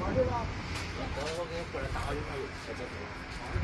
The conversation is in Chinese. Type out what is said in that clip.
玩去吧。等会儿我给你过来打个电话，又钱再给。